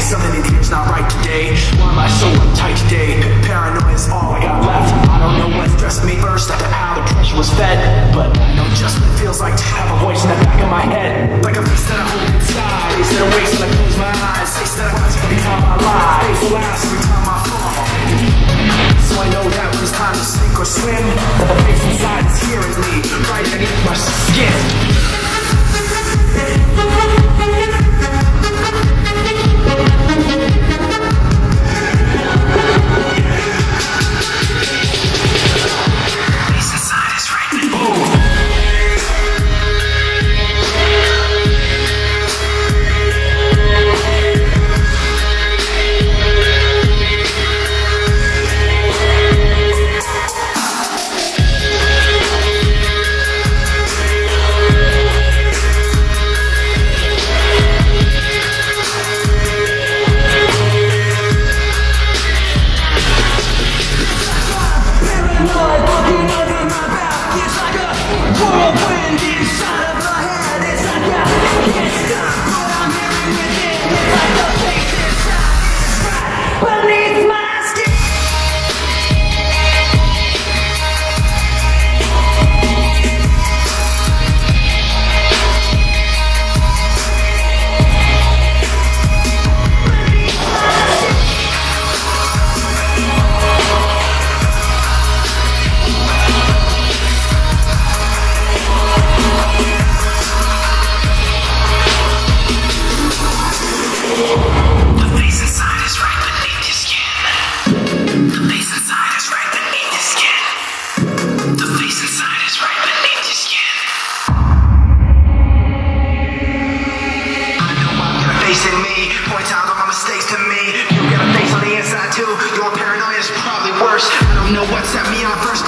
Something in here's not right today. Why am I so uptight today? Paranoia's all I got left. I don't know what stressed me first after how the pressure was fed. But I know just what it feels like to have a voice in the back of my head. Like a face that I hold inside. Face that awakes when I close my eyes. Face that I watch every time I lie. Face that every time I fall. So I know that when it's time to sink or swim. and inside. mistakes to me. You got a face on the inside too. Your paranoia is probably worse. I don't know what set me on first